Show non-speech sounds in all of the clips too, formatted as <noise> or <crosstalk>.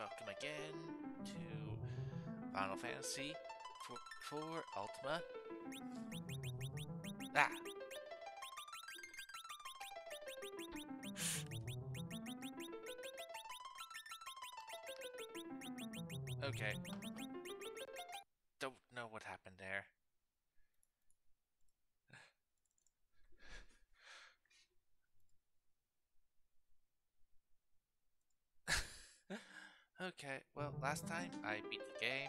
welcome again to Final Fantasy 4, for Ultima. Ah! <sighs> Okay. Don't know what happened there. Okay, well, last time I beat the game.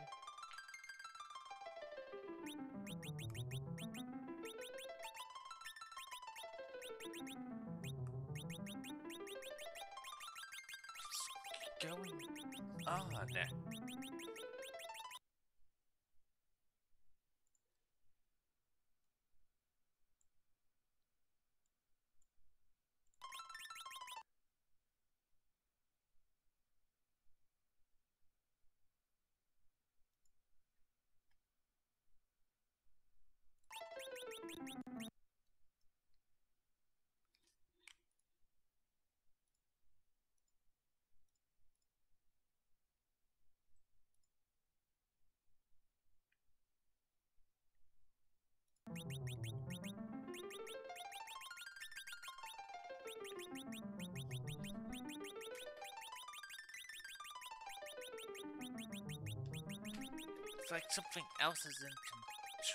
It's like something else is in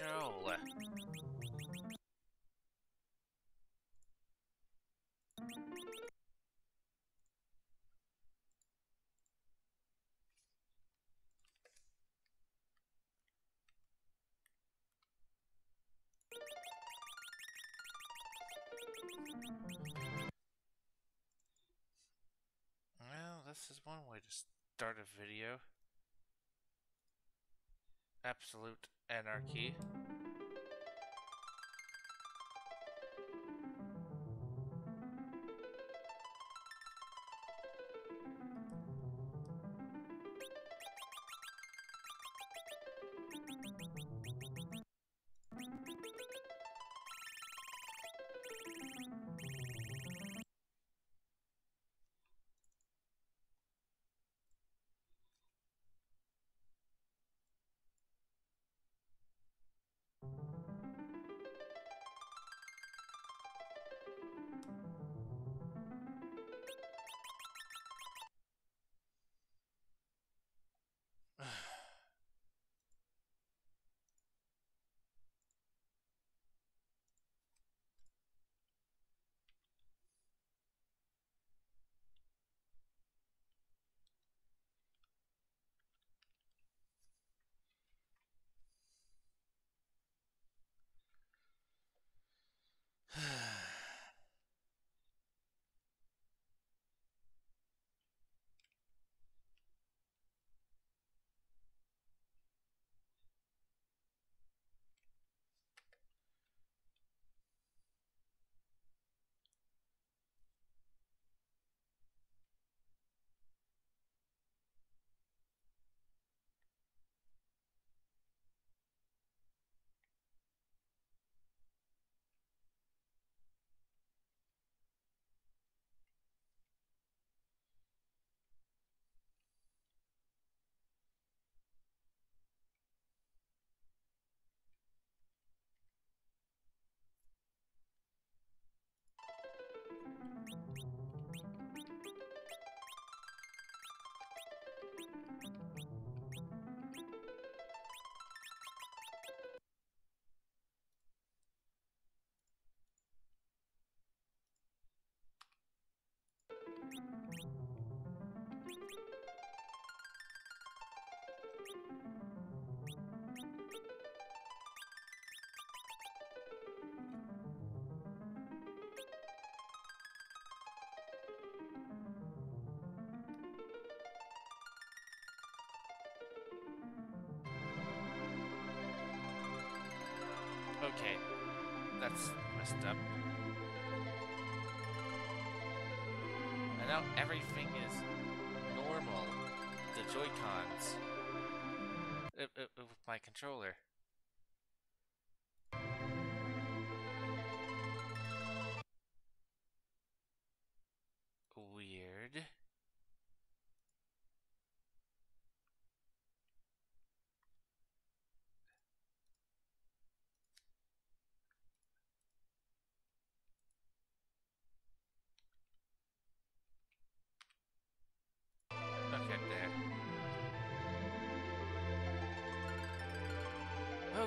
control. One way to start a video. Absolute anarchy. Okay, that's messed up. Joy-Cons. Uh, uh, uh, with my controller.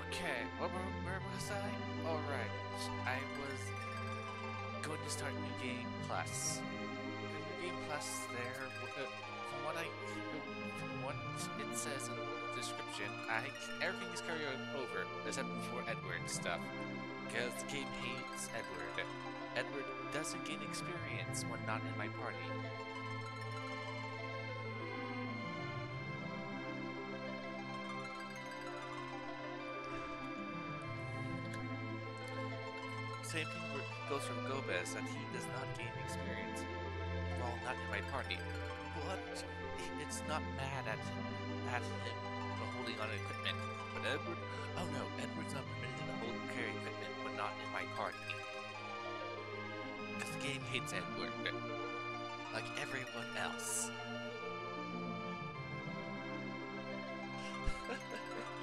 Okay, where, where, was I? Alright, I was going to start New Game Plus. New Game Plus there, uh, from what I, from what it says in the description, I, everything is carried over except for Edward stuff. Because the game hates Edward. Edward doesn't gain experience when not in my party. Goes from Gomez that he does not gain experience Well, not in my party. But it's not mad at at him holding on equipment. But Edward, oh no, Edward's not permitted to hold carry equipment, but not in my party. Because the game hates Edward, like everyone else. <laughs>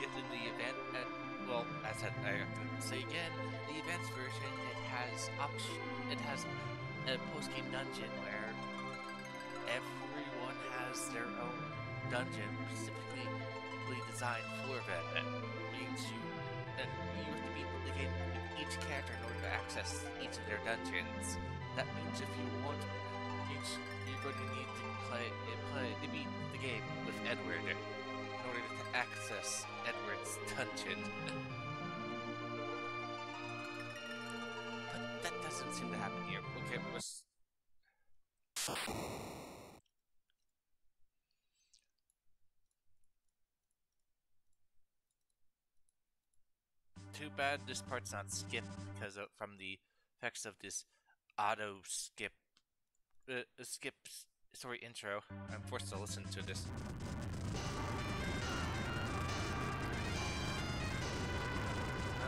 Yet in the event, uh, well, as I, have say again, the advanced version has option, it has a post game dungeon where everyone has their own dungeon specifically designed for them. Means you and you have to beat the game with each character in order to access each of their dungeons. That means if you want, each you're going to need to play play to beat the game with Edward in order to access Edward's dungeon. <laughs> Too bad this part's not skipped because of, from the effects of this auto skip uh, skip sorry, intro. I'm forced to listen to this.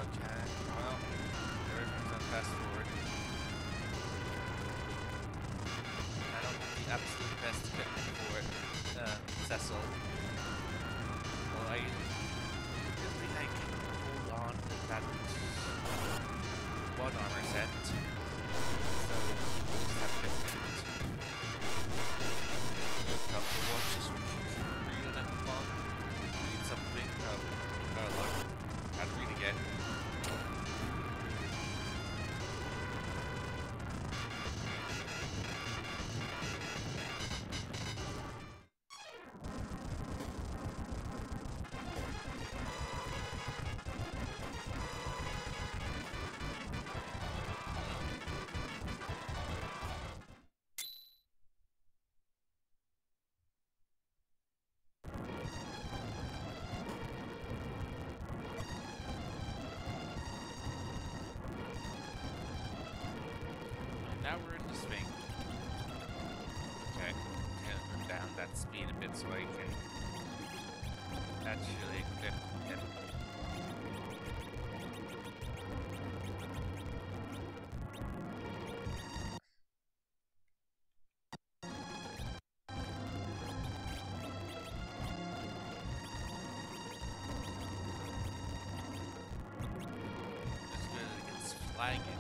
Okay, well, everything's on fast forward. I don't have the absolute best equipment for uh, Cecil. Well, I swing. Okay, turn down that speed a bit so I can actually grip him. Just good against flying enemies.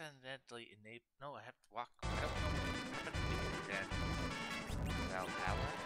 accidentally enable. No, I have to walk. Valhalla.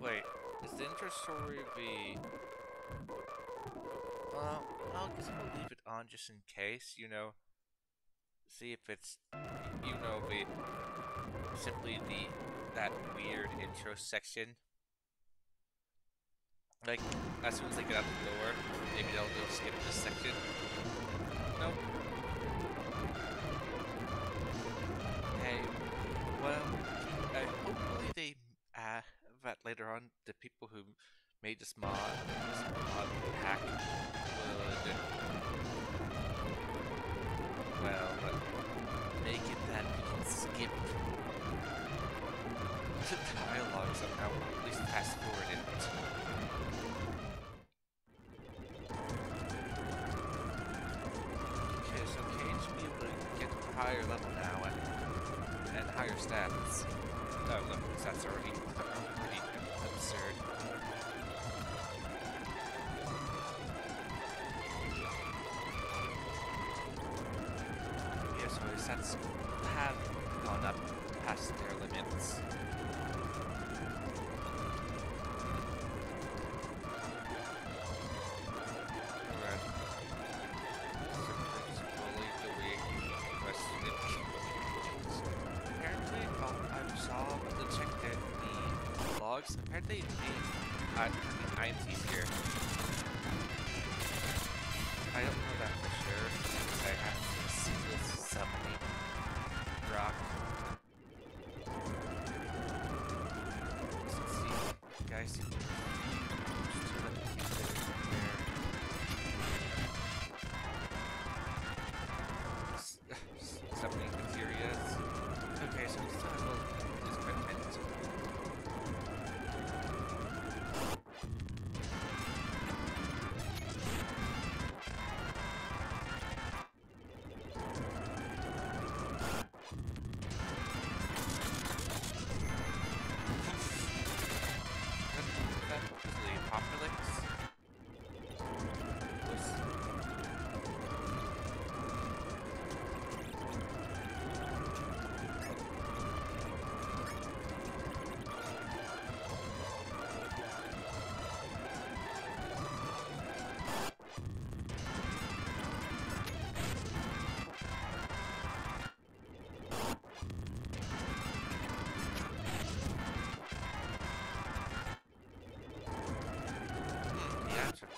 Wait, is the intro story be... Well, I guess I'll leave it on just in case, you know. See if it's, you know, the simply the that weird intro section. Like, as soon as I get out the door, maybe they'll, just skip this section. Nope. later on, the people who made this mod, this mod package would, well, make it that we can skip the dialogue somehow, or at least fast forward it. rats have gone up past their limits. Apparently, well, I saw the check that the logs, apparently the uh, IMTs here.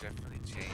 definitely changed.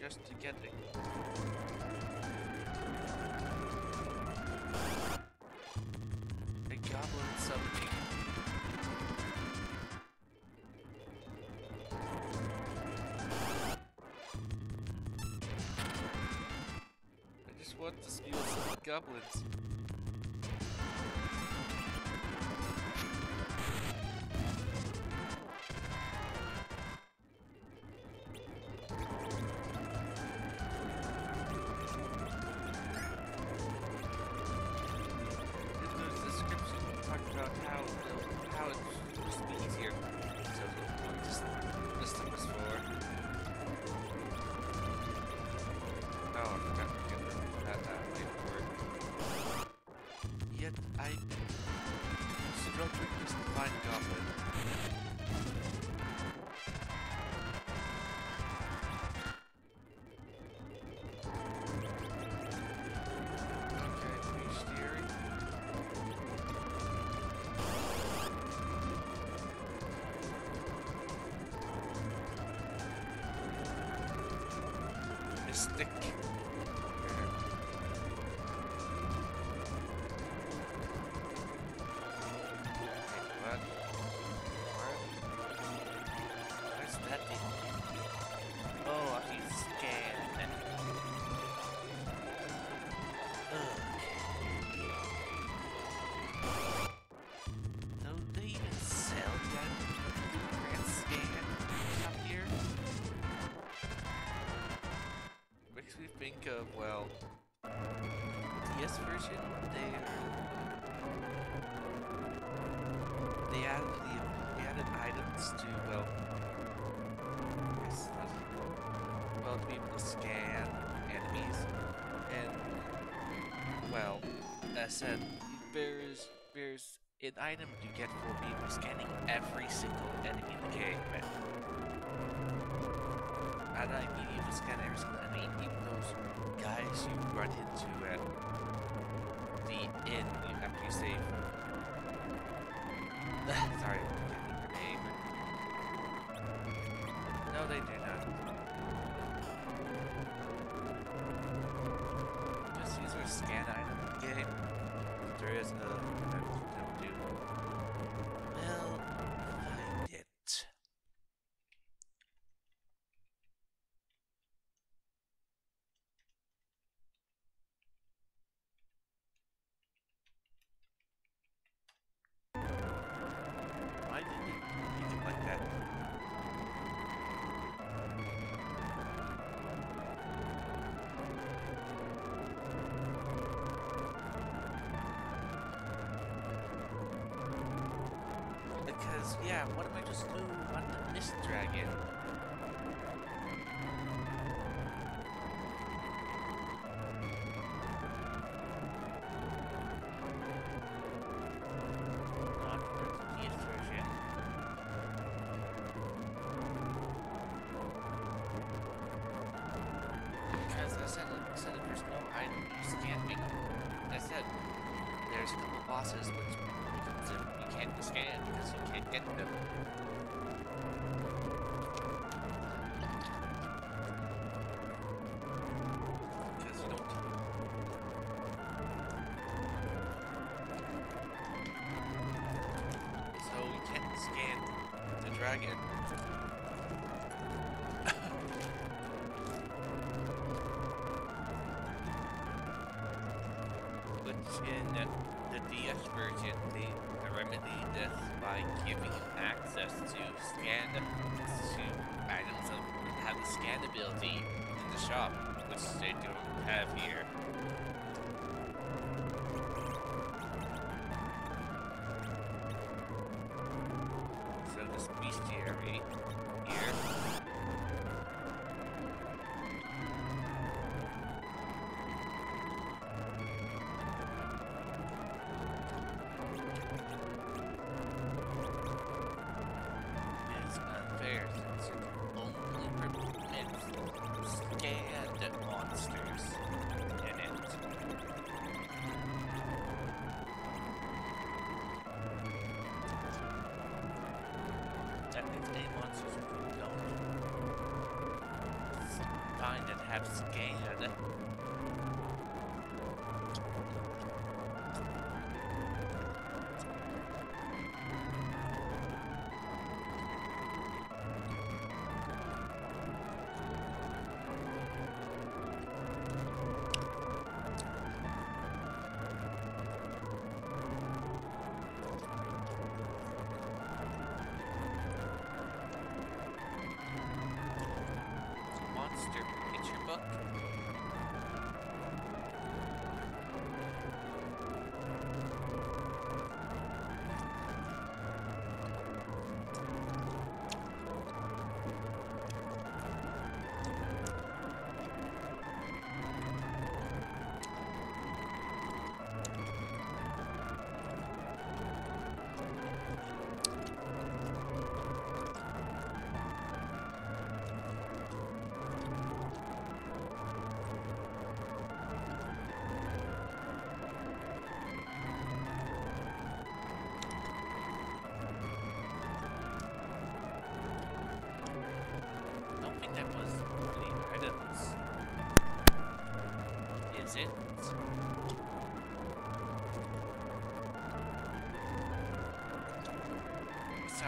just to get it. A goblin summoning. I just want to steal some goblins. ですね。think well, DS version, they they added the they added items to well, uh, well to be able to scan enemies, and well, I said, there's there's an item you get for being scanning every single enemy in the game. And I mean, you can scan every run into at Yeah, what am I just do on the Mist Dragon? Bosses you scan because you can't get them. So can't scan the dragon. <laughs> In uh, the DS version, they remedied this by giving access to scan to items that have the scan ability in the shop, which they don't have here. So this bestiary If any monsters you don't. Find and have scanned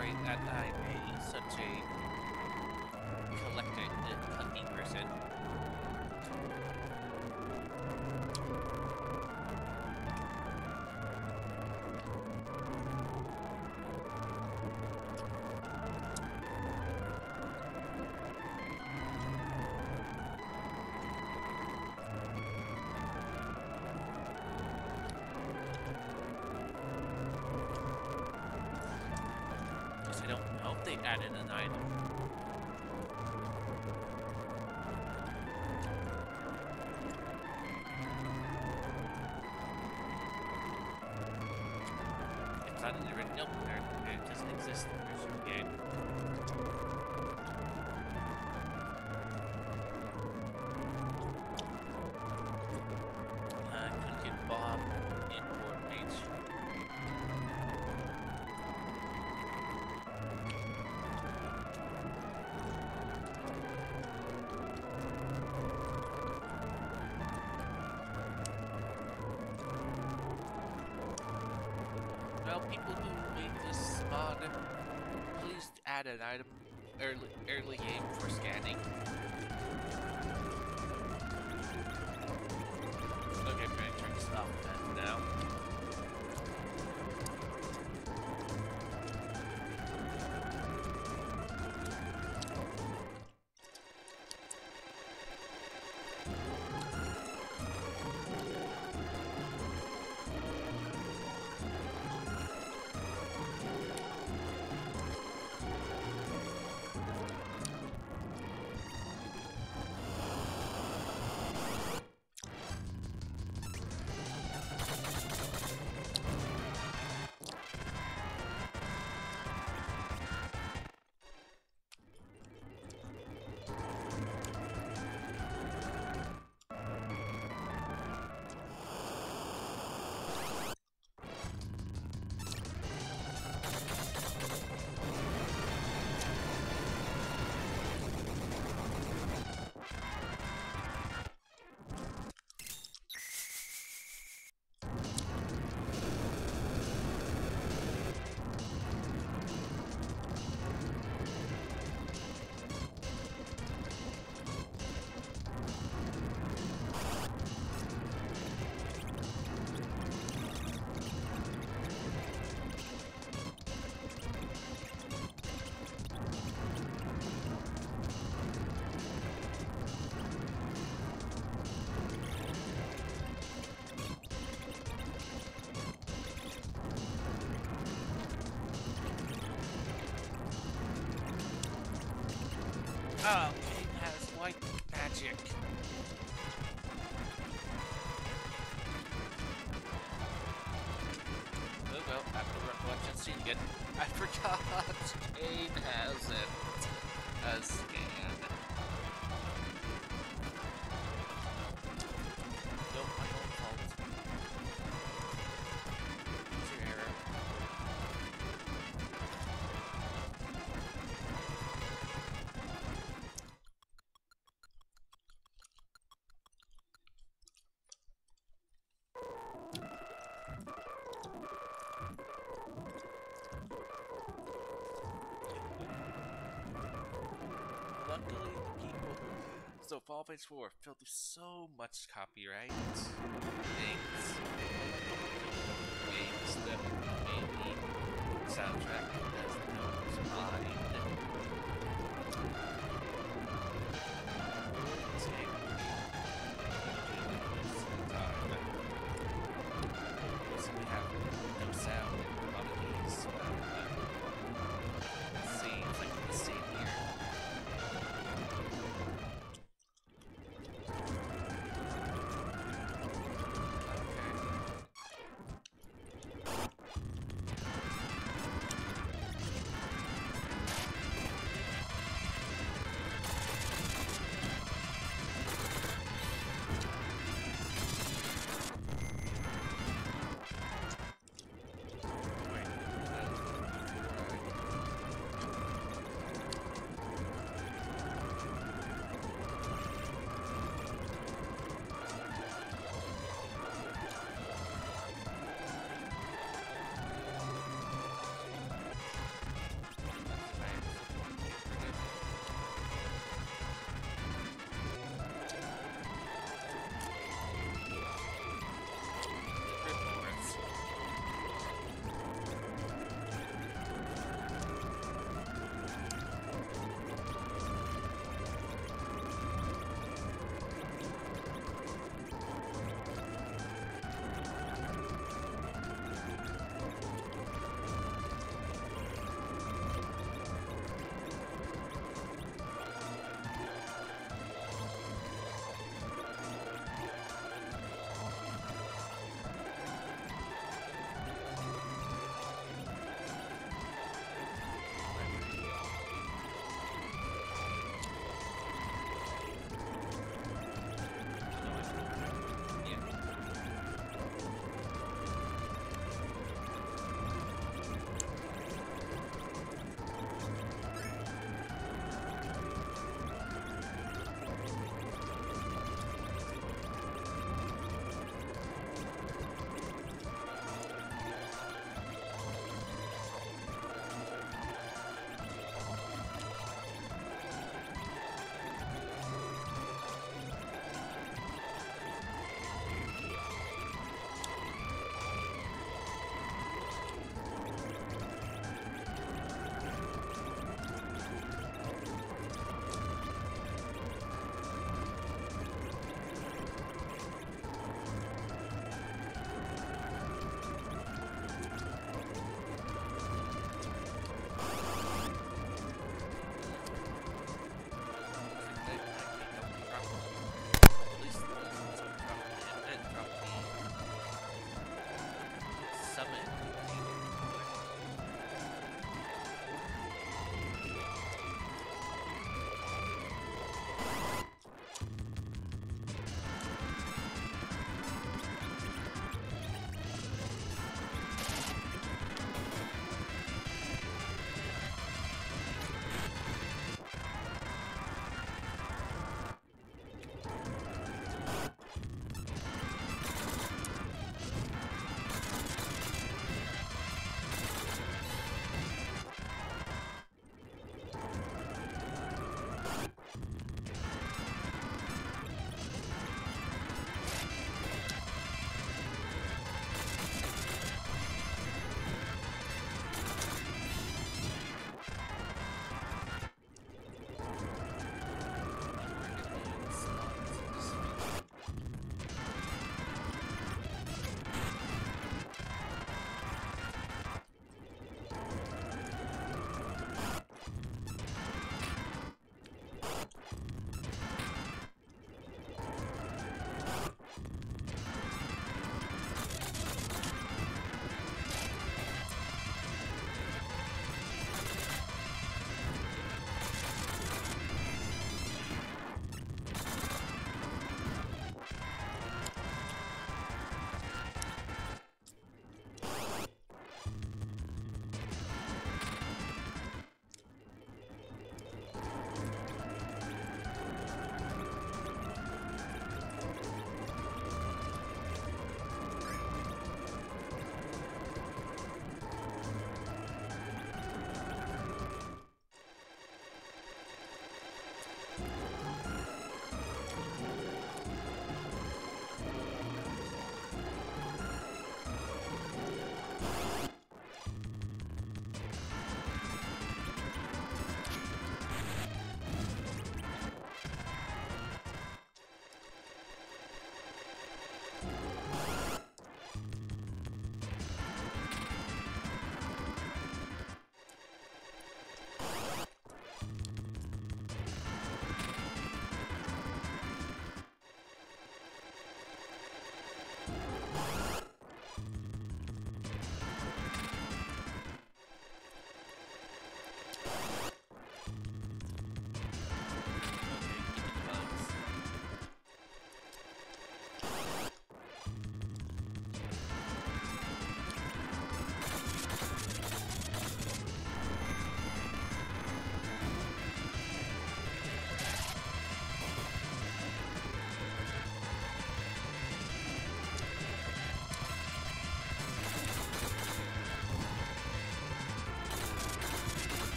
Sorry that I'm a such a collector uh, collecting person. They added an item. Add an item early, early game for scanning. Oh, King has white magic. Oh well, I have to see again. I forgot <laughs> Kain has it. Guys 4 filled with so much copyright things. Games that made the soundtrack mine.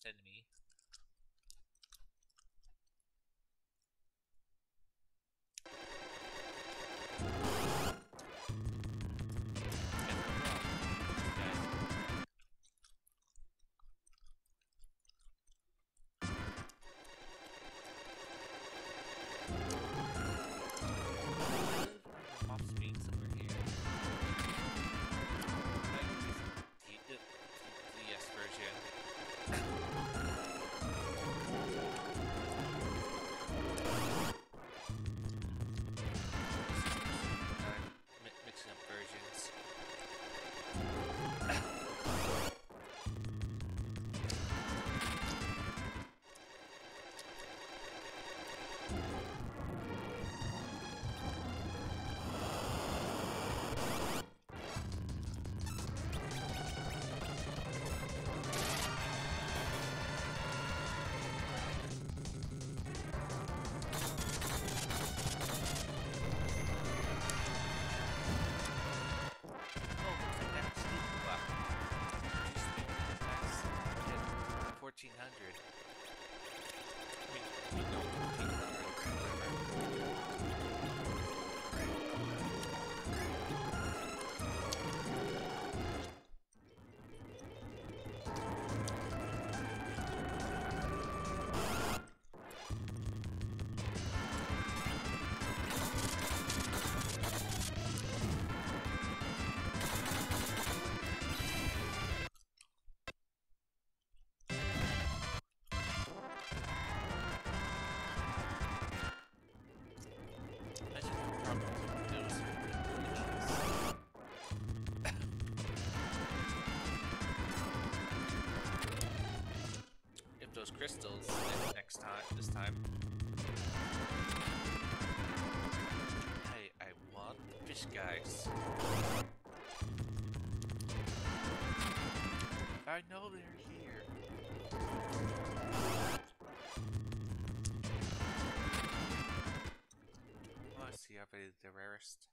Were crystals next time, this time. Hey, I want fish guys. I know they're here. Let's see, they the rarest?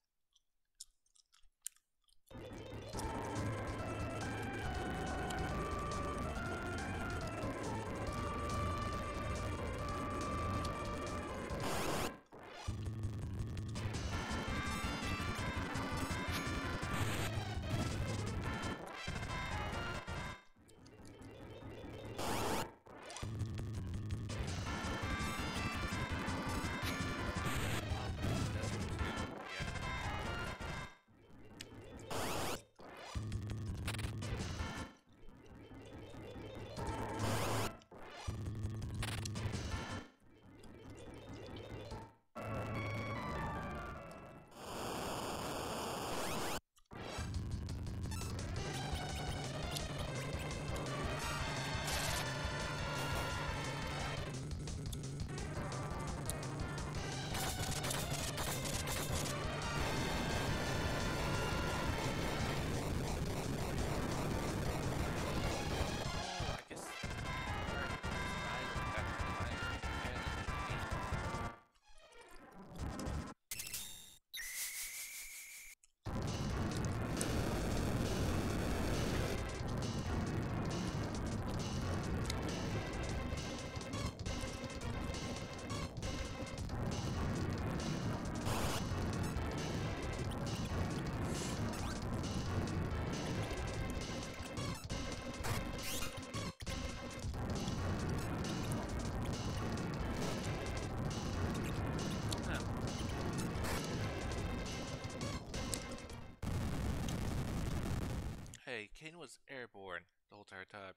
Airborne the whole entire time.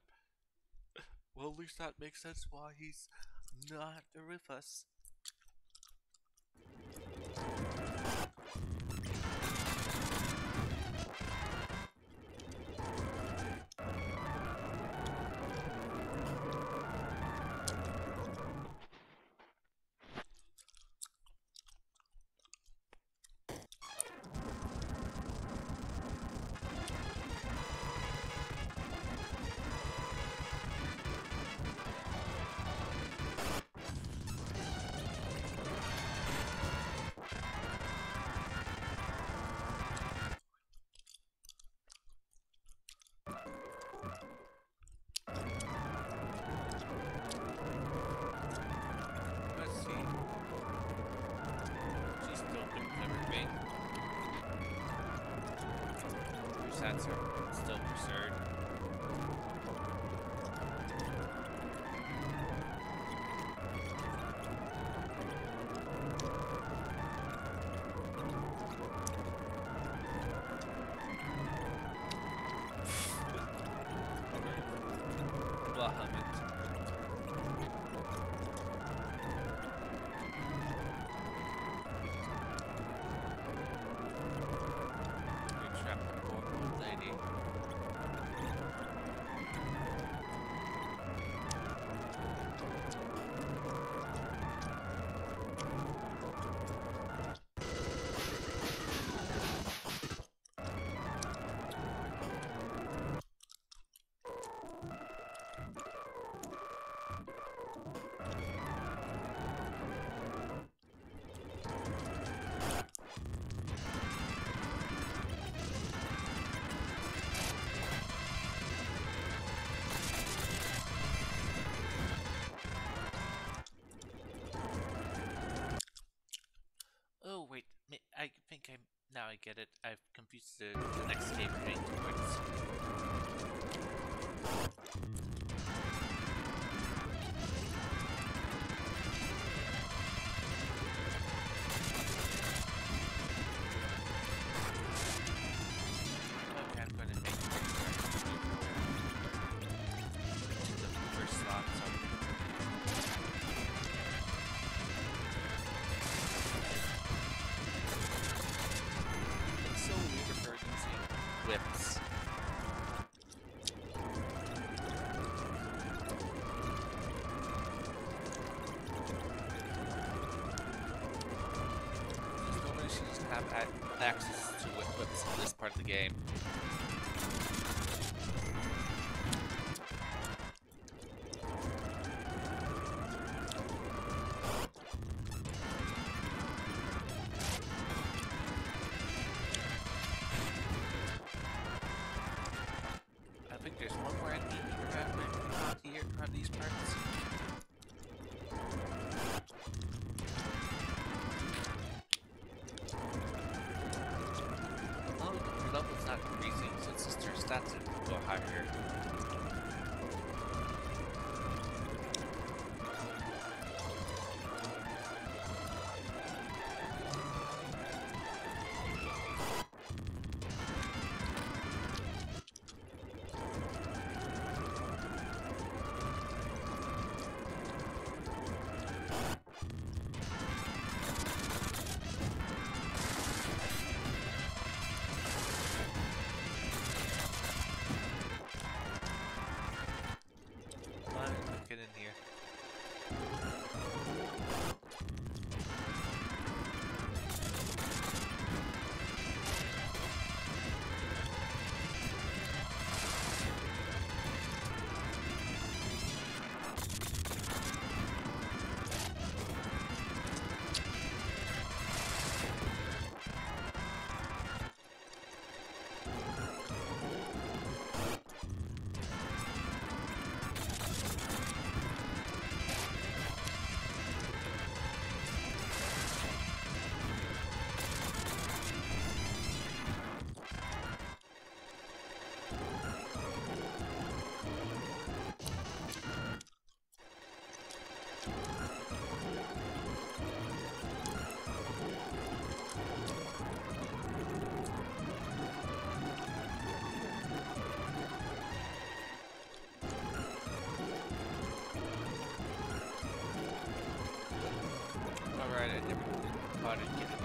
<laughs> well, at least that makes sense why he's not with us. sensor still preserved. I think I now I get it. I've confused the, the next game with access to this part of the game. get.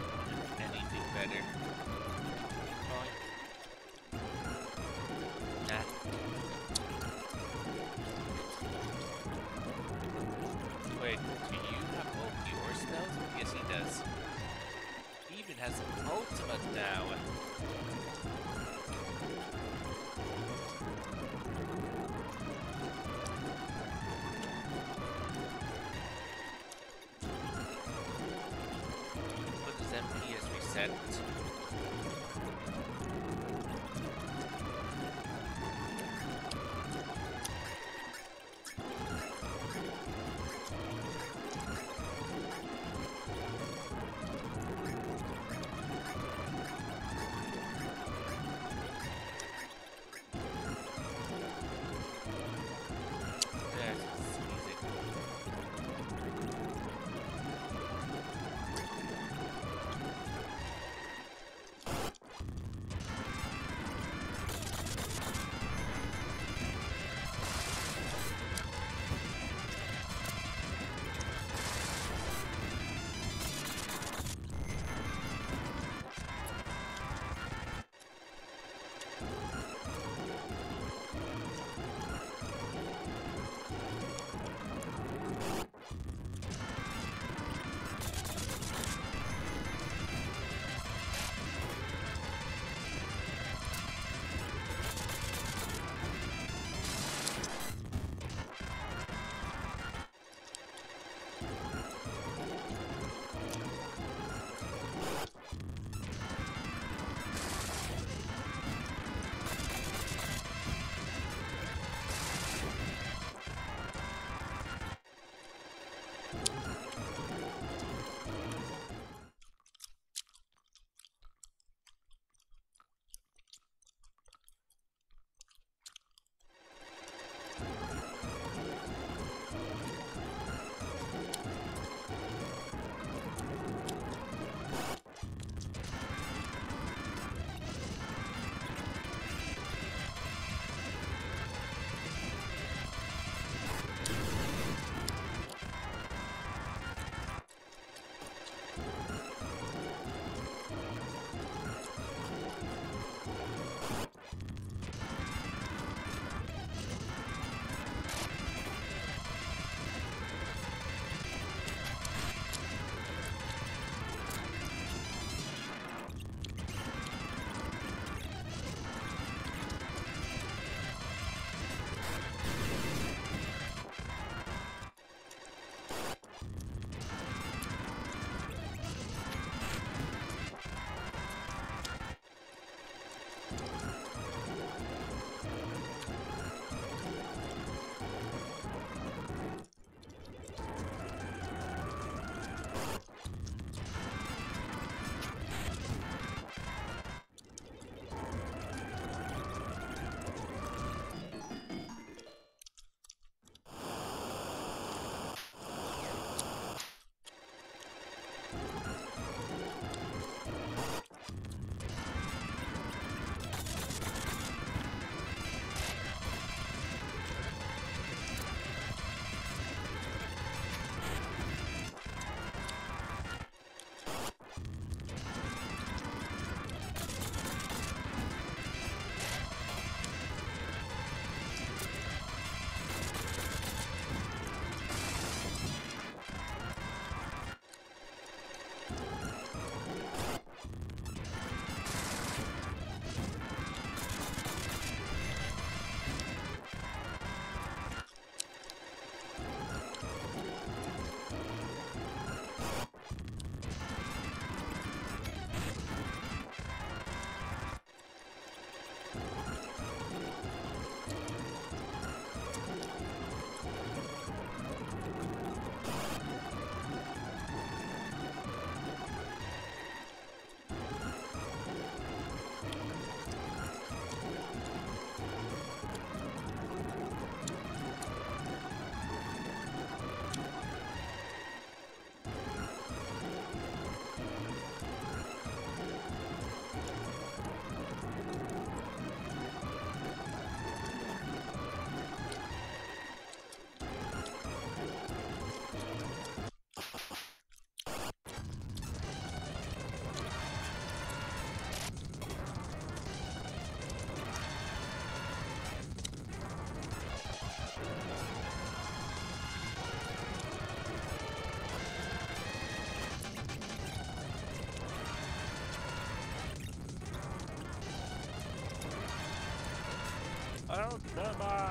Come on.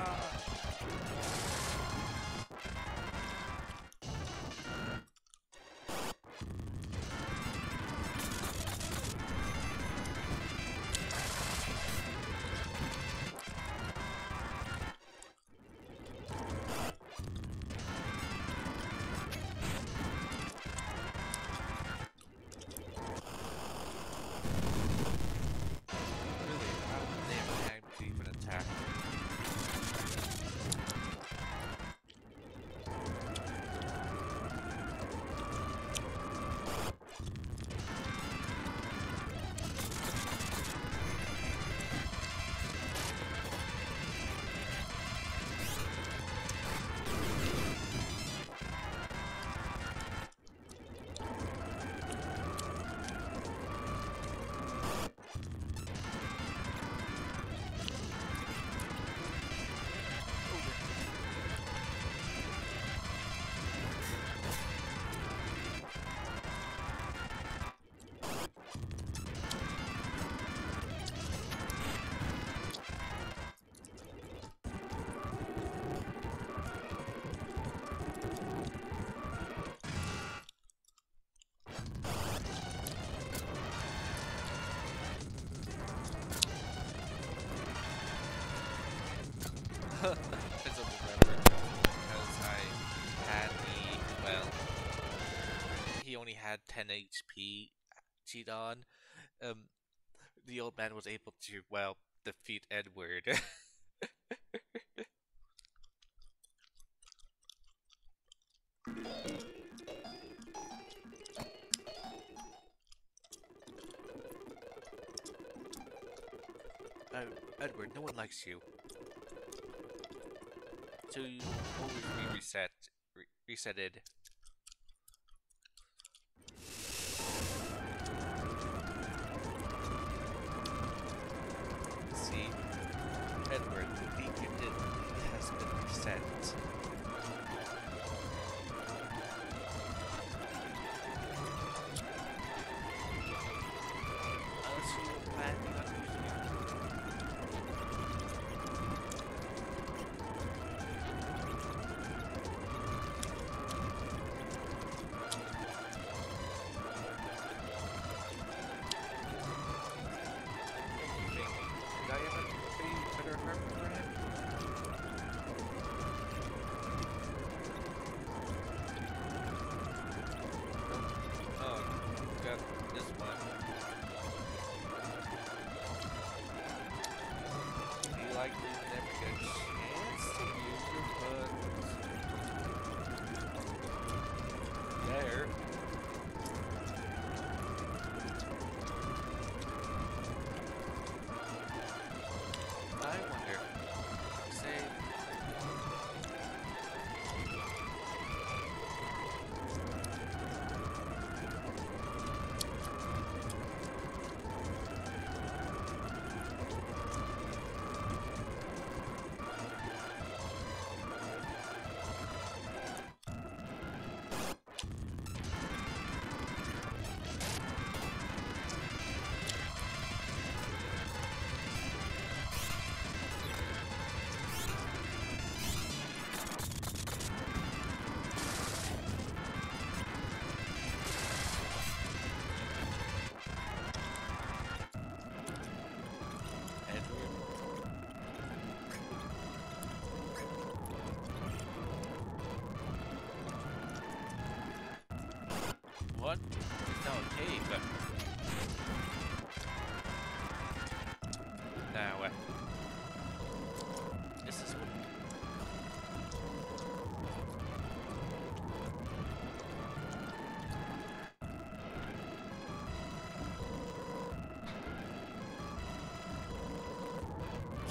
10HP Jidon, um, the old man was able to, well, defeat Edward. <laughs> Oh, Edward, no one likes you. So you always be reset, re resetted.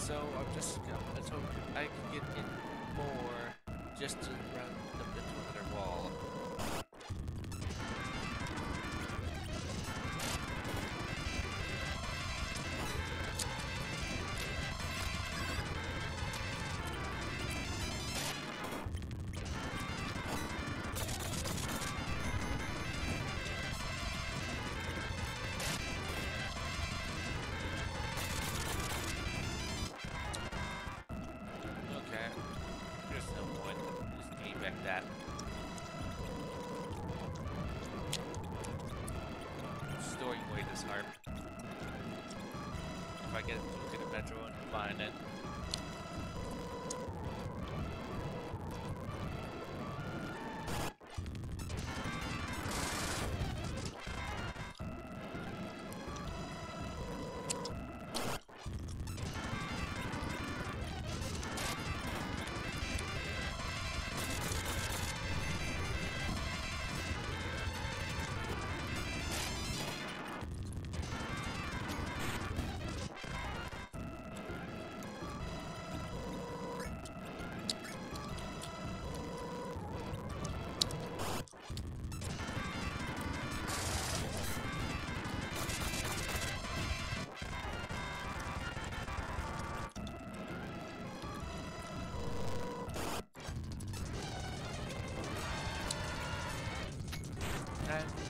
So I'm just, uh, let's hoping I can get in more just to get look at a better one and find it.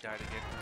died again.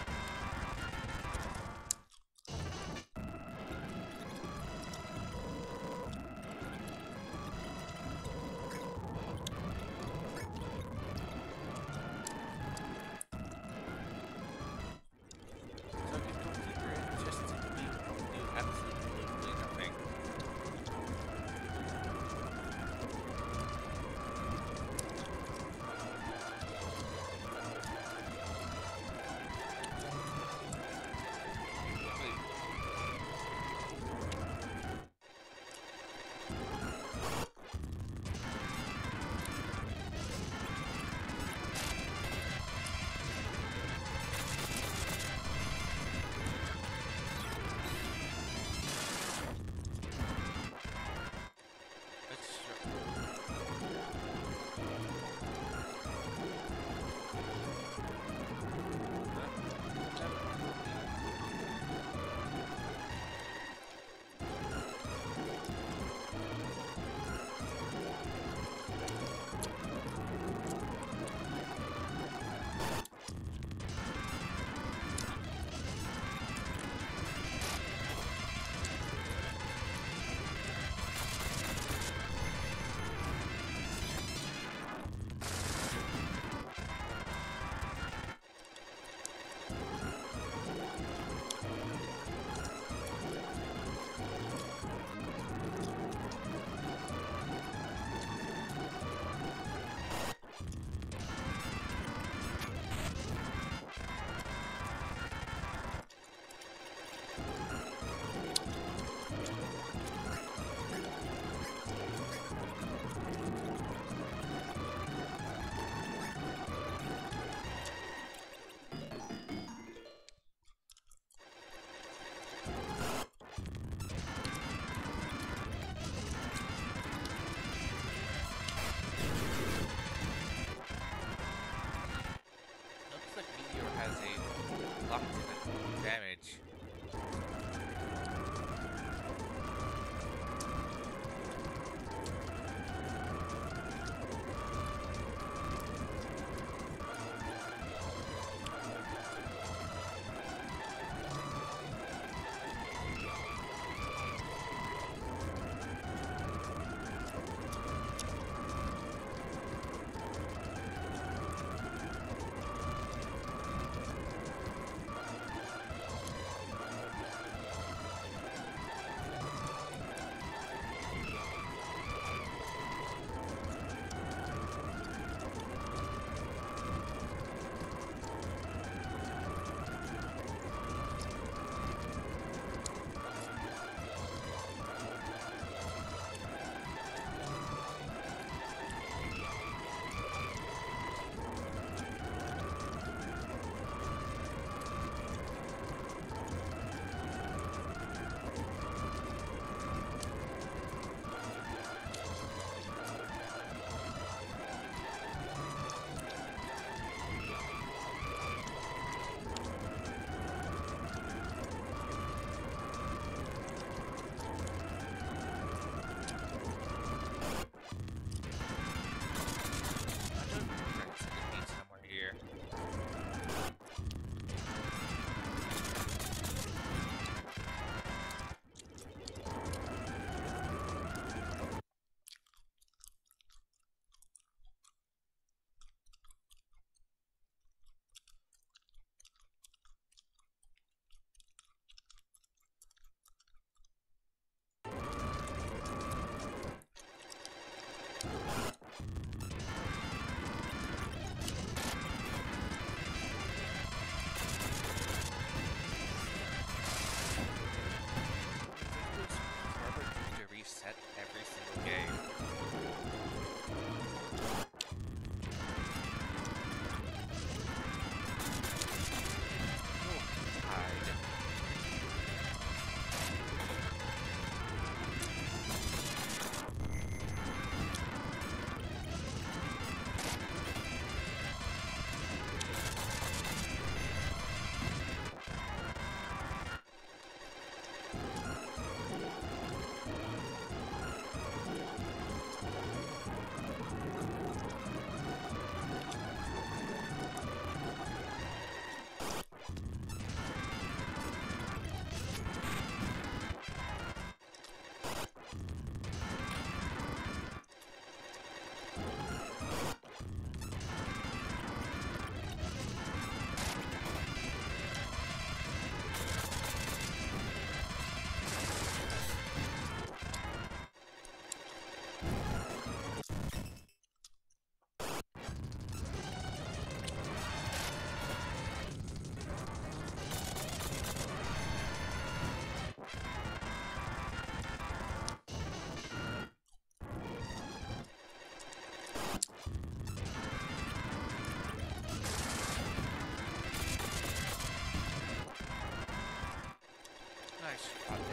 Yes.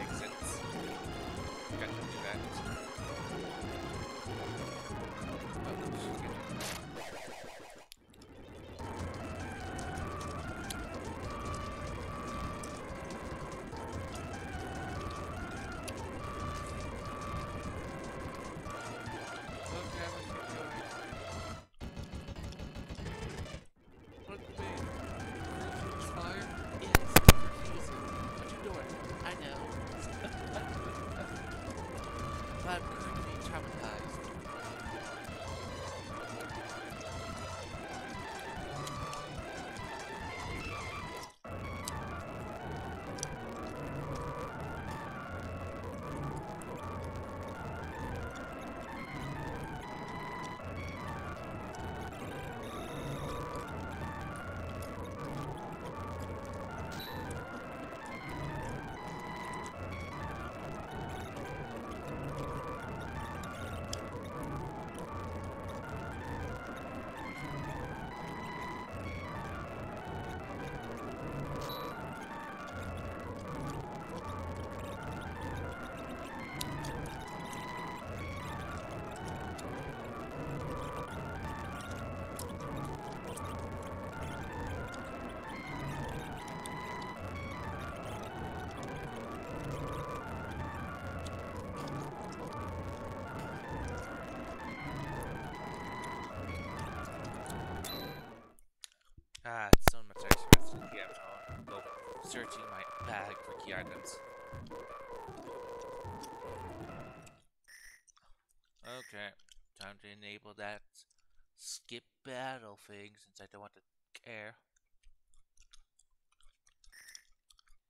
searching my bag for key items. Okay, time to enable that skip battle thing since I don't want to care.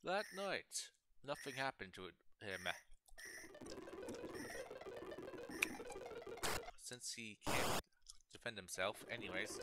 That night, nothing happened to him. Since he can't defend himself anyways.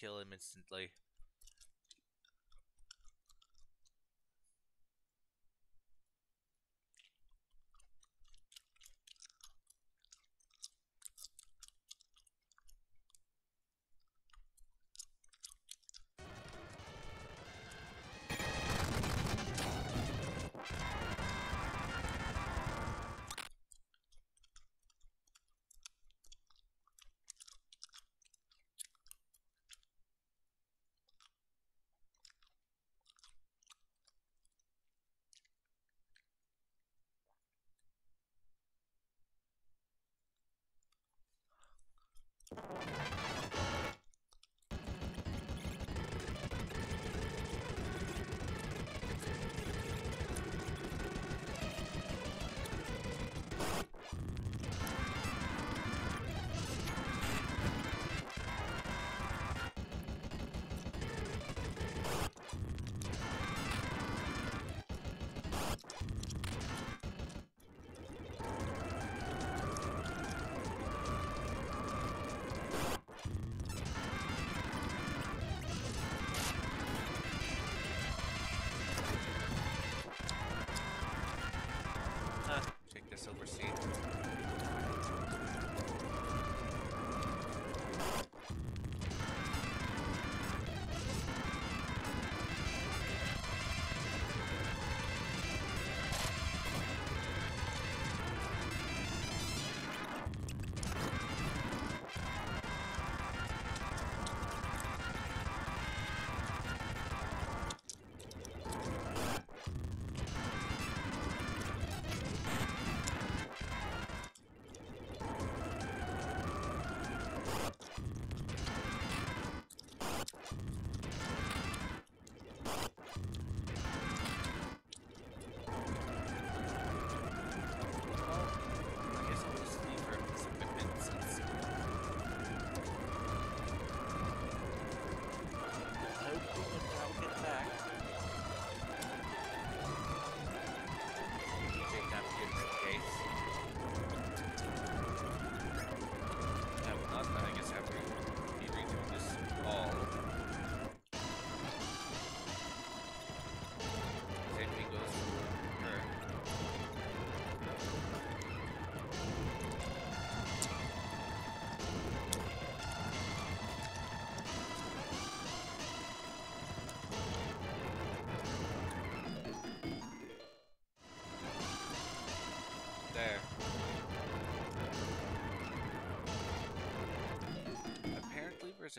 Kill him instantly.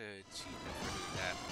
to cheat that.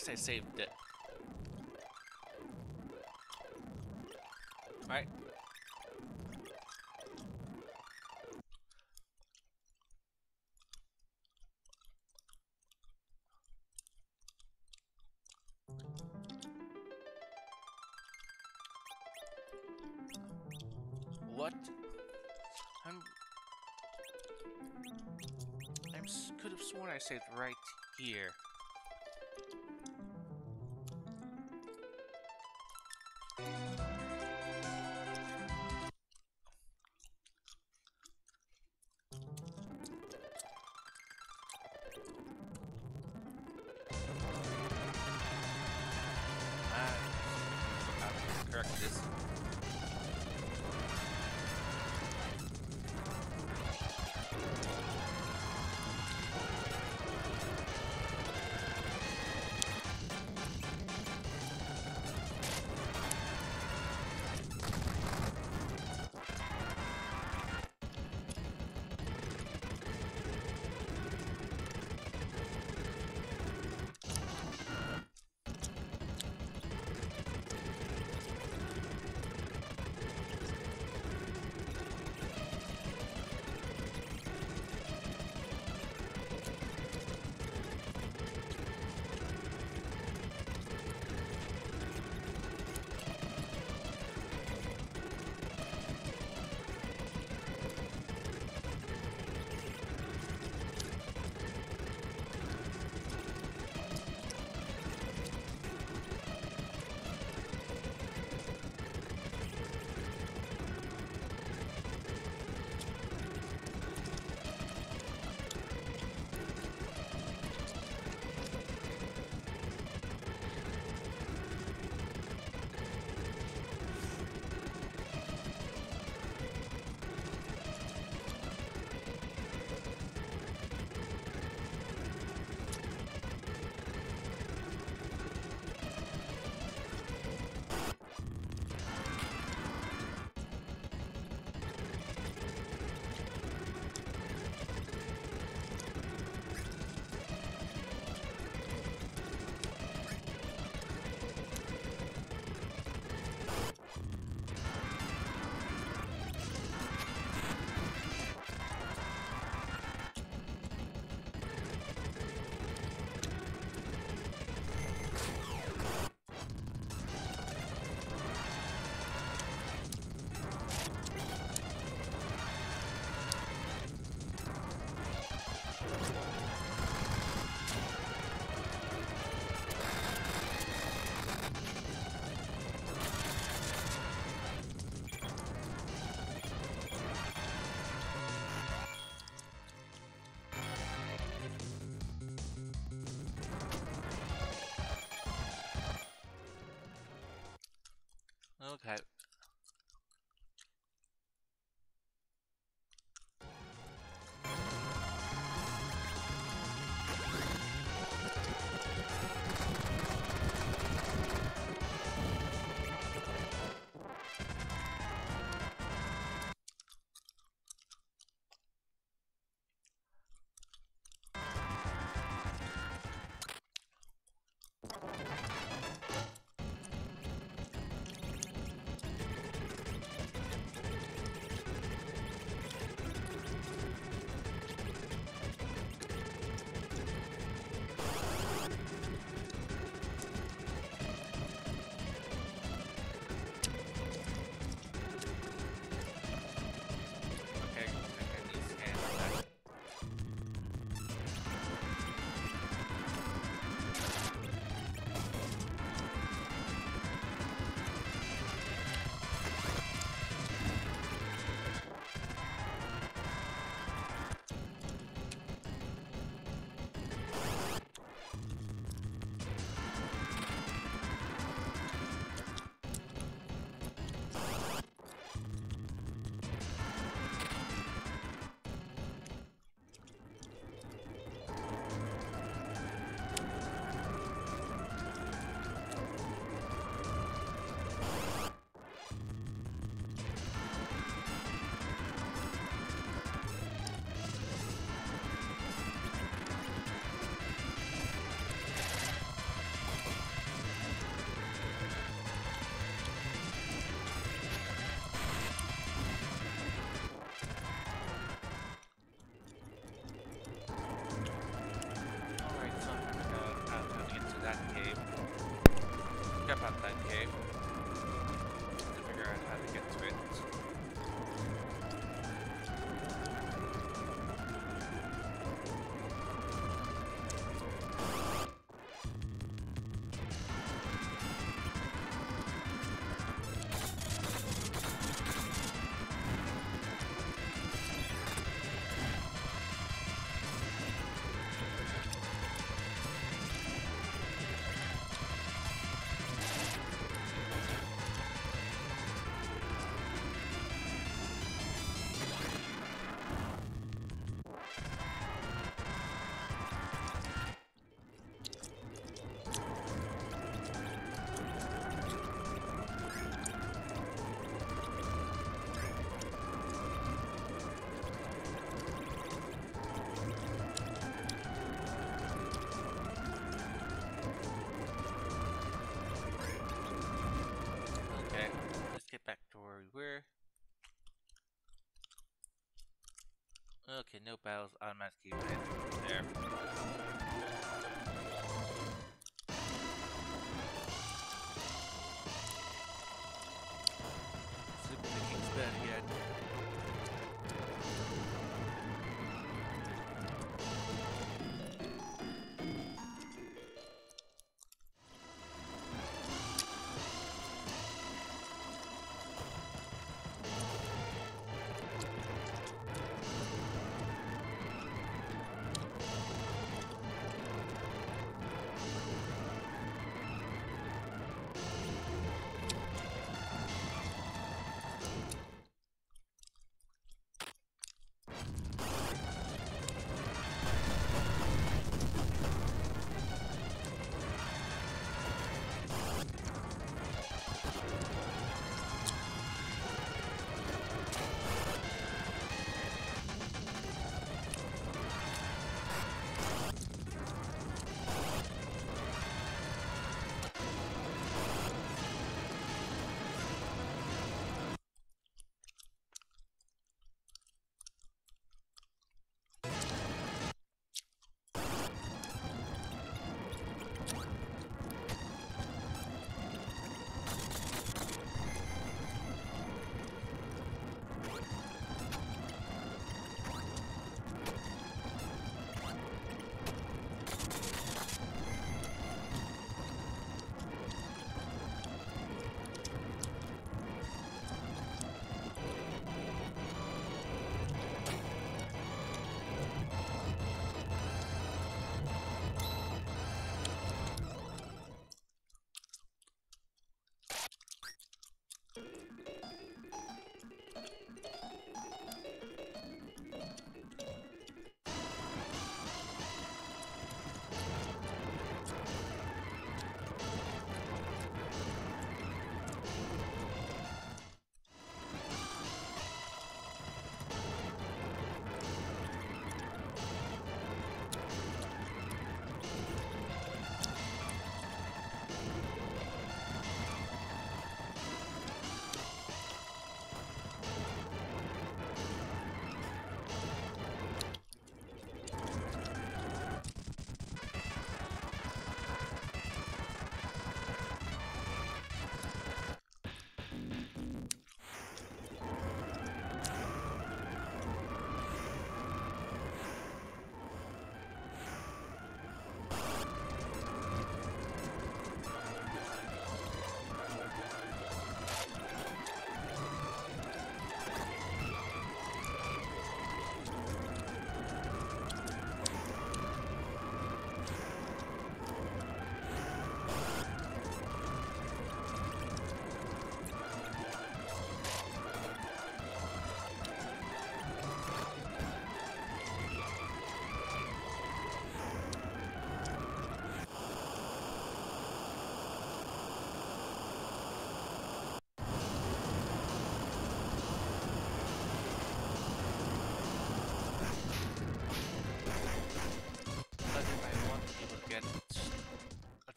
least I saved it. Alright. What? I'm... I could have sworn I saved right here. Okay, no battles automatically. There.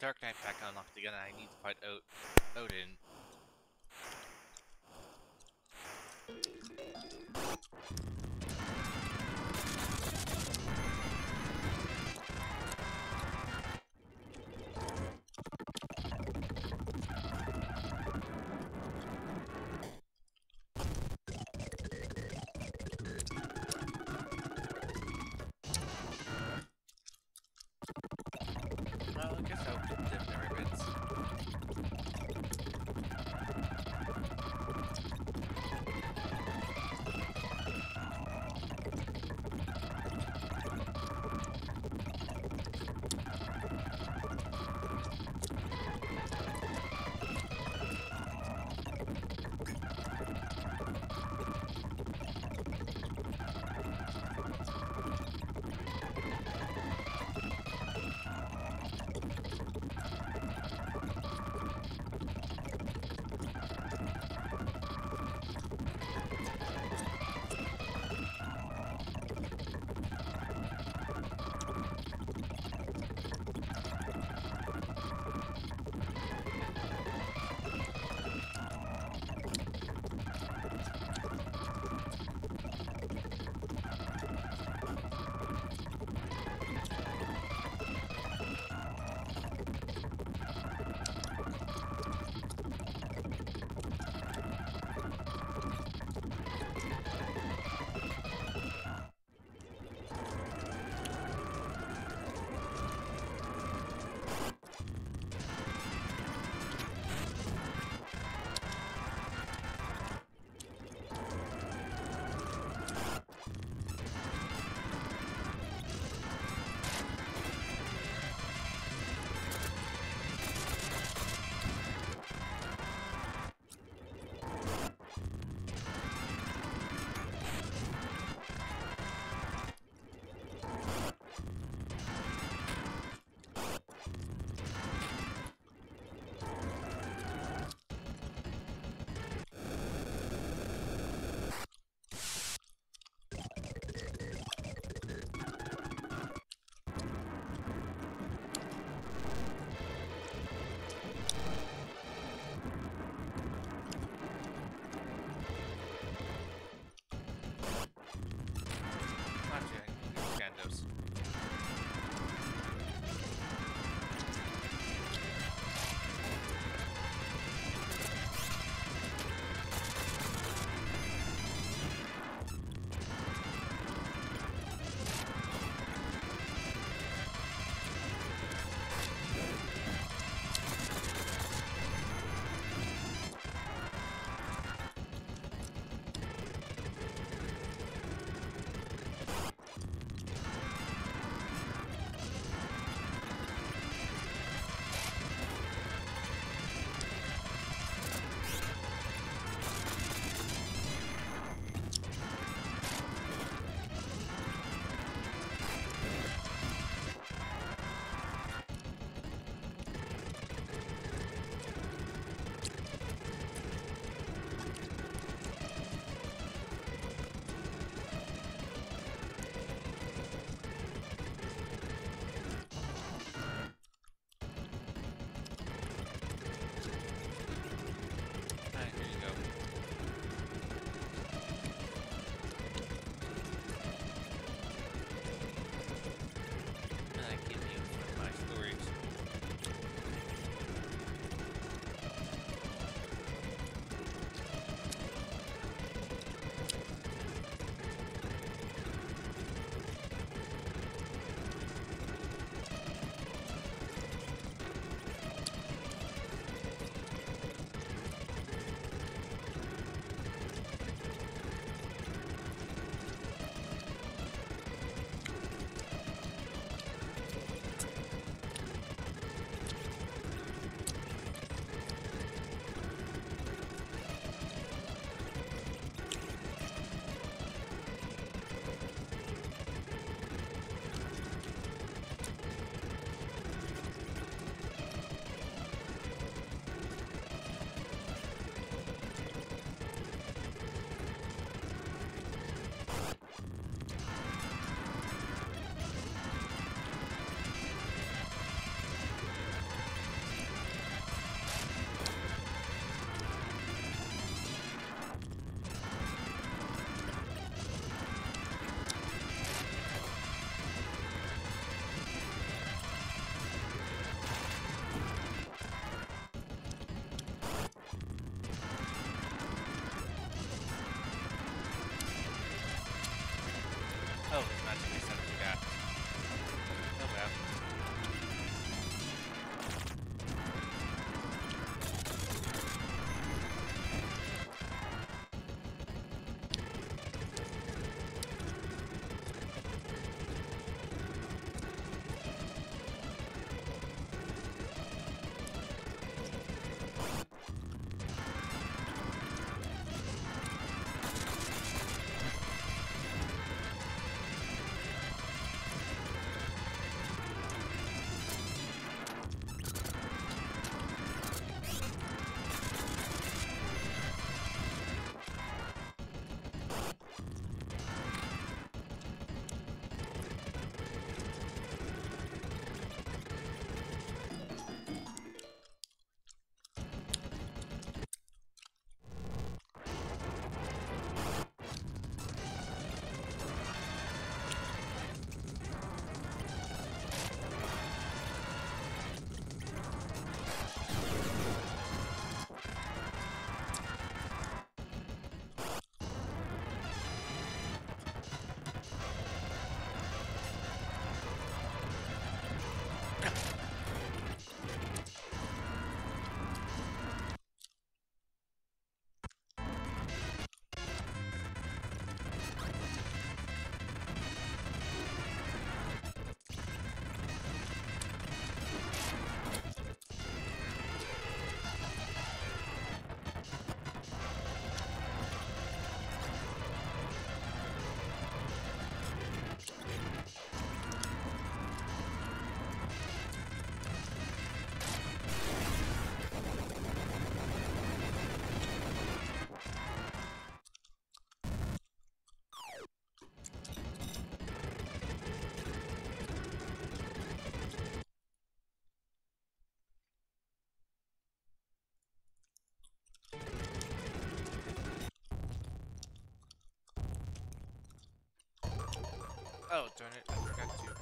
Dark Knight pack unlocked again, I need Well, I Oh, darn it. I forgot to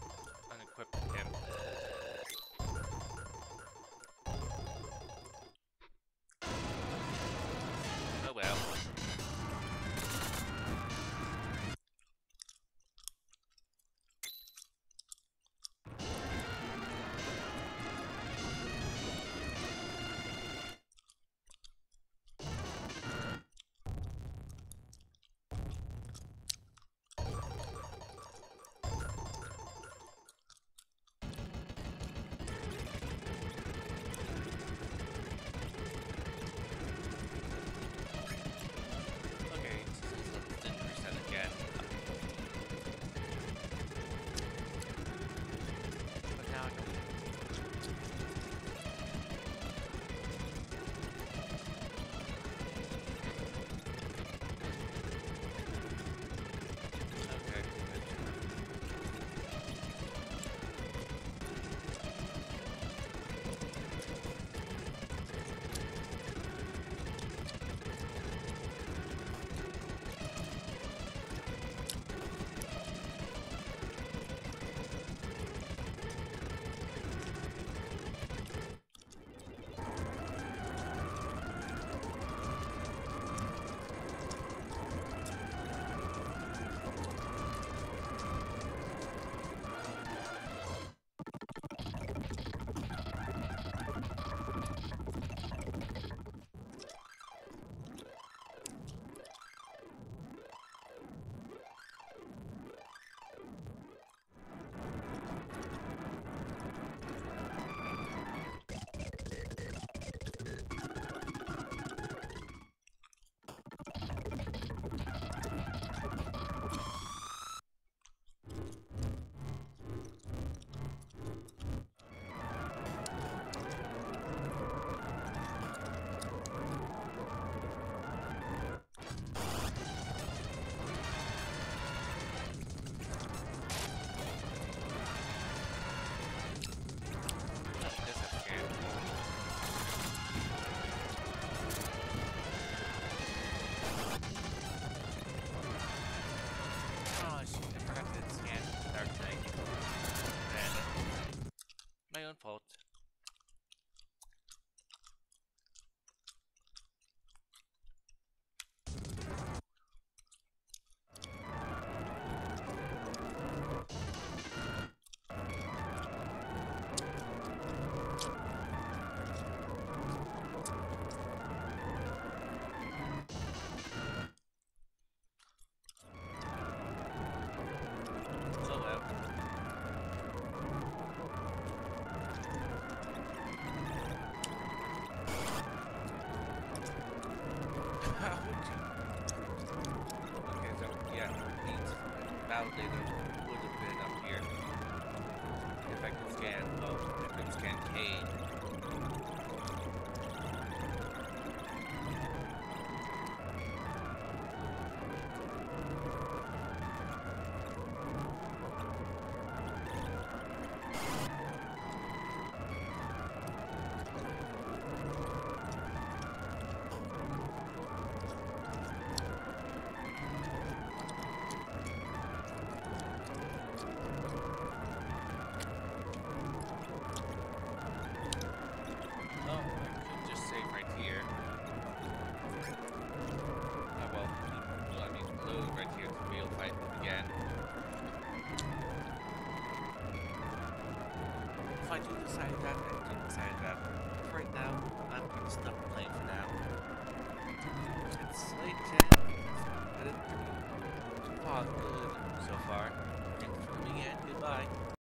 inside that and inside that. For right now, I'm gonna stop.